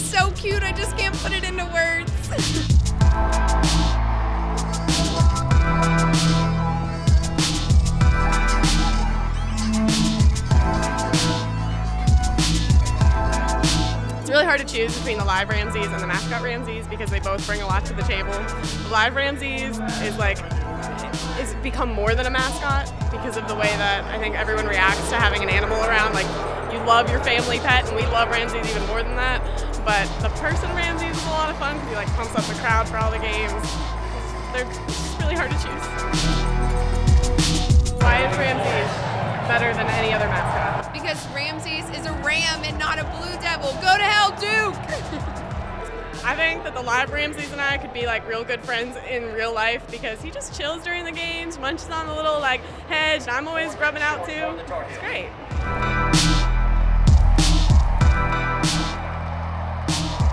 It's so cute, I just can't put it into words. It's really hard to choose between the live Rameses and the mascot Rameses because they both bring a lot to the table. The live Rameses is like is become more than a mascot because of the way that I think everyone reacts to having an animal around. Like you love your family pet, and we love Rameses even more than that. But the person Rameses is a lot of fun because he like pumps up the crowd for all the games. They're really hard to choose. Why is Rameses better than any other mascot? Because Rameses is a ram and not a blue devil. Go to hell, Duke! I think that the live Rameses and I could be like real good friends in real life because he just chills during the games, munches on the little like hedge. and I'm always rubbing out too. It's great. Bye.